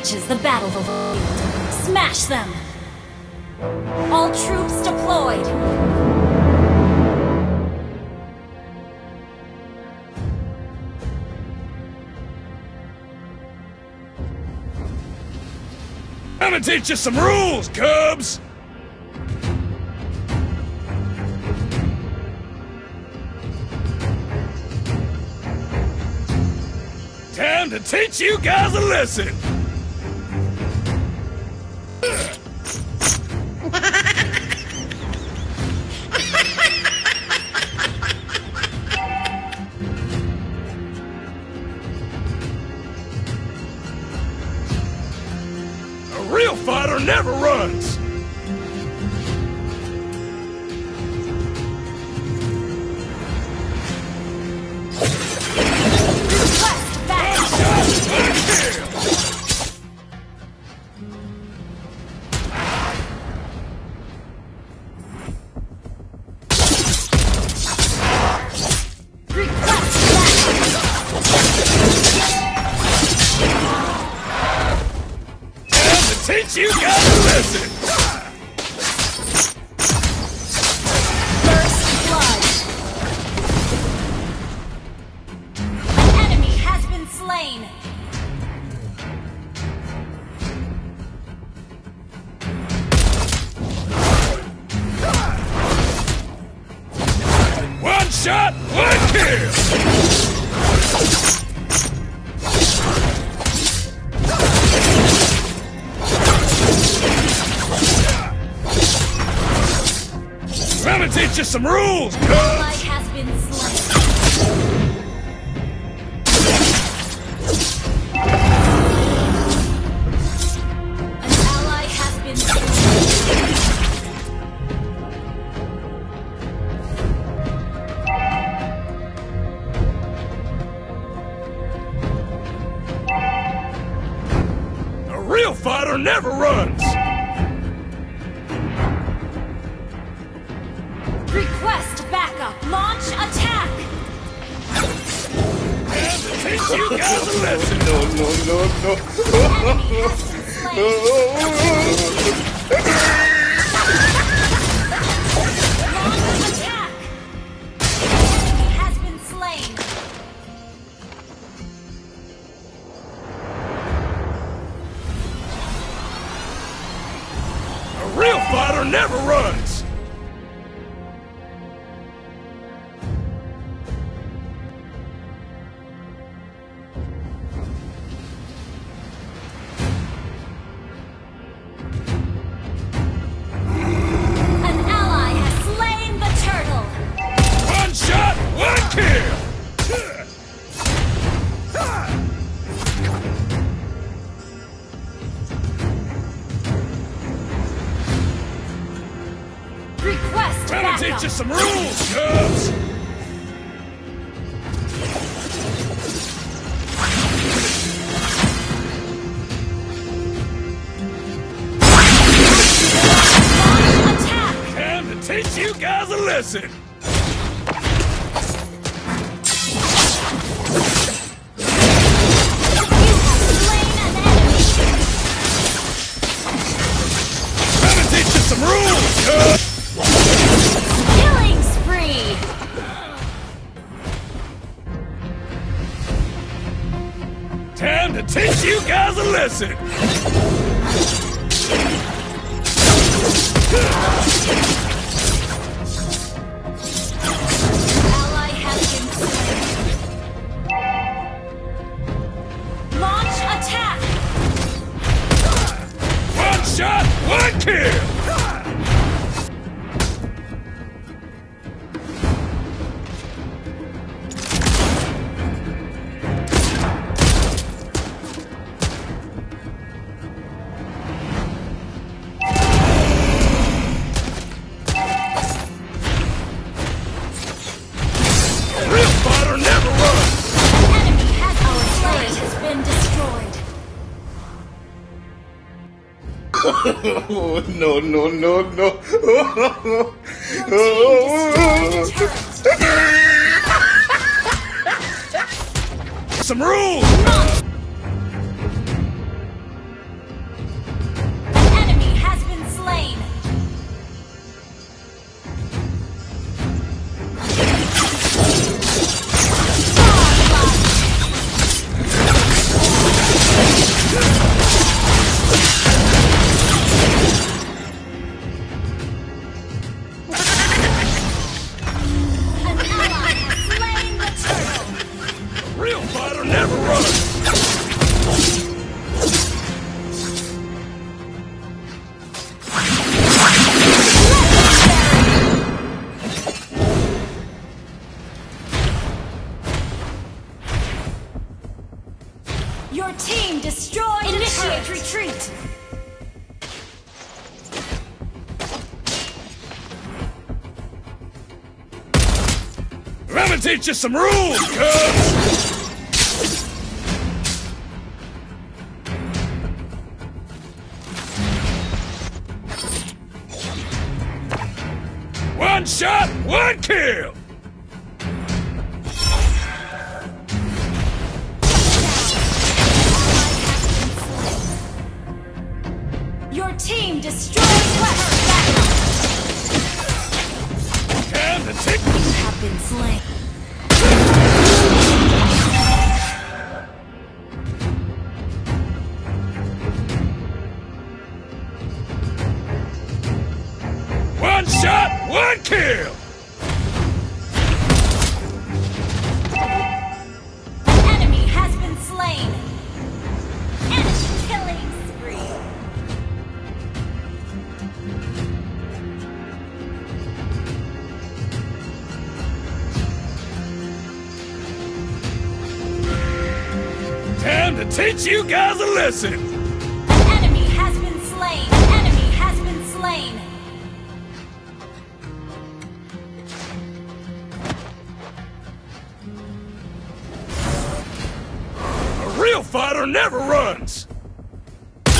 reaches the battlefield. Smash them! All troops deployed! I'm gonna teach you some rules, Cubs! Time to teach you guys a lesson! Teach you guys a lesson! First blood! An enemy has been slain! One shot, one kill! Been slain. A real fighter never runs! No, no, no, no. Enemy has been slain. A real fighter never runs! Trying to teach backup. you some rules, Cubs! Attack! Time to teach you guys a lesson! Time to teach you guys a lesson! Ally has been slain. Launch attack. One shot, one kill! Oh, no, no, no, no. Your team destroyed the turret. Some rules! I'm gonna teach you some rules, cubs! One shot, one kill! Your team destroyed West Battle! Time to take... You have been slain. An enemy has been slain! Enemy killing spree! Time to teach you guys a lesson! An enemy has been slain! An enemy has been slain! Real fighter never runs! An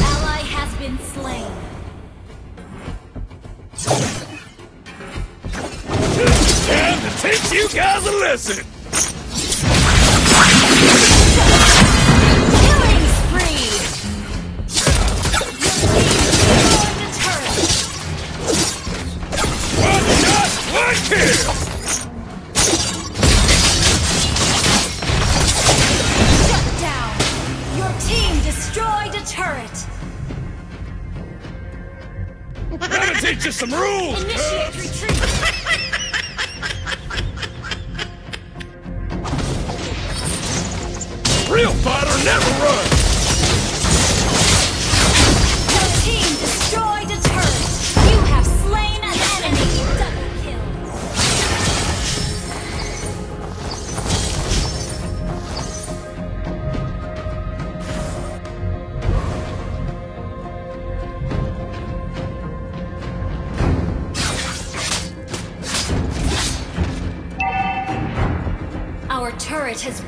ally has been slain. Time to teach you guys a lesson! Killing you some rules, Initiate retreat! Real fighter never runs!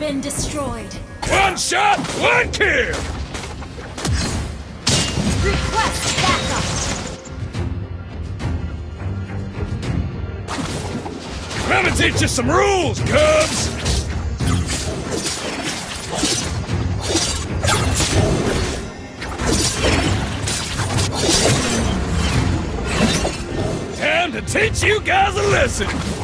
Been destroyed. One shot, one kill! Request backup! I'm gonna teach you some rules, cubs! Time to teach you guys a lesson!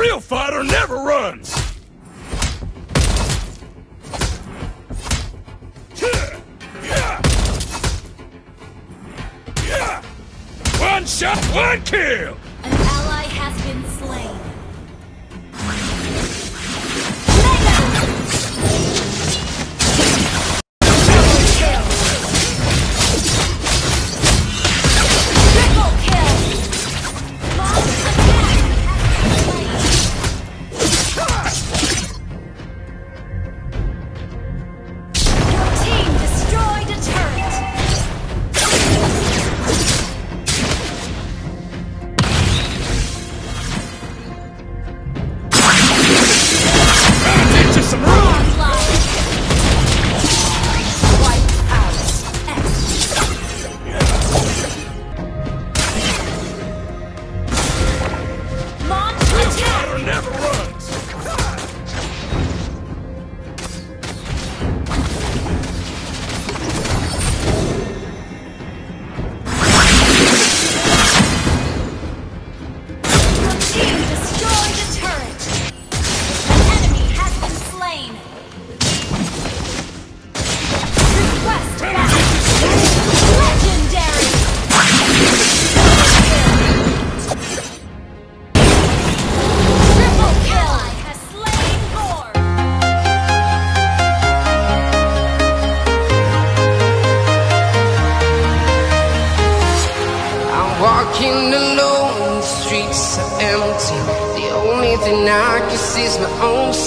Real fighter never runs! One shot, one kill!